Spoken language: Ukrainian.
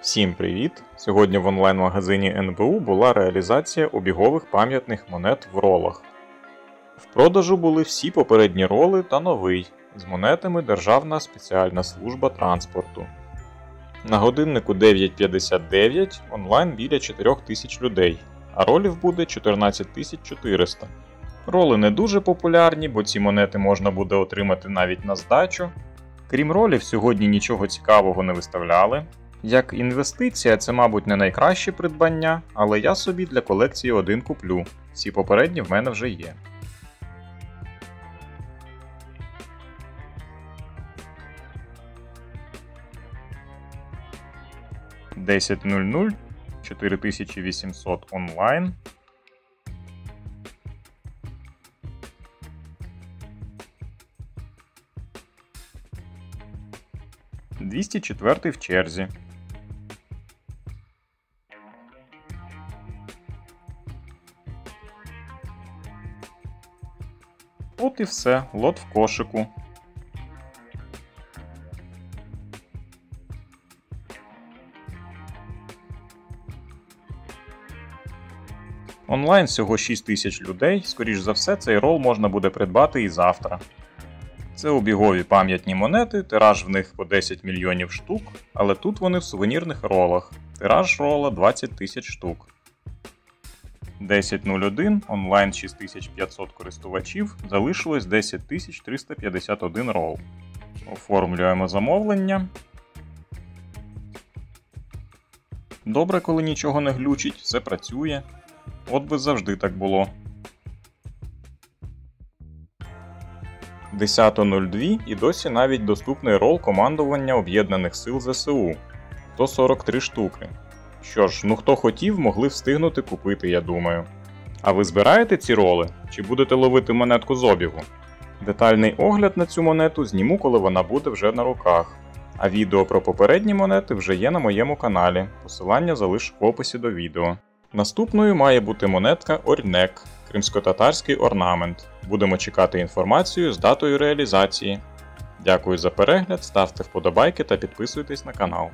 Всім привіт! Сьогодні в онлайн-магазині НБУ була реалізація обігових пам'ятних монет в ролах. В продажу були всі попередні роли та новий з монетами Державна спеціальна служба транспорту. На годиннику 9.59 онлайн біля 4000 людей, а ролів буде 14400. Роли не дуже популярні, бо ці монети можна буде отримати навіть на здачу. Крім ролів, сьогодні нічого цікавого не виставляли. Як інвестиція, це, мабуть, не найкраще придбання, але я собі для колекції один куплю. Всі попередні в мене вже є. Десять нуль нуль, 4800 онлайн. Двісті четвертий в черзі. От і все, лот в кошику. Онлайн всього 6 тисяч людей, скоріш за все, цей рол можна буде придбати і завтра. Це обігові пам'ятні монети, тираж в них по 10 мільйонів штук, але тут вони в сувенірних ролах. Тираж рола 20 тисяч штук. 10.01 онлайн 6500 користувачів залишилось 10351 рол. Оформлюємо замовлення. Добре, коли нічого не глючить, все працює. От би завжди так було. 10.02 і досі навіть доступний рол командування Об'єднаних сил ЗСУ 143 штуки. Що ж, ну хто хотів, могли встигнути купити, я думаю. А ви збираєте ці роли? Чи будете ловити монетку з обігу? Детальний огляд на цю монету зніму, коли вона буде вже на руках. А відео про попередні монети вже є на моєму каналі. Посилання залишу в описі до відео. Наступною має бути монетка Орнек, кримсько-татарський орнамент. Будемо чекати інформацію з датою реалізації. Дякую за перегляд, ставте вподобайки та підписуйтесь на канал.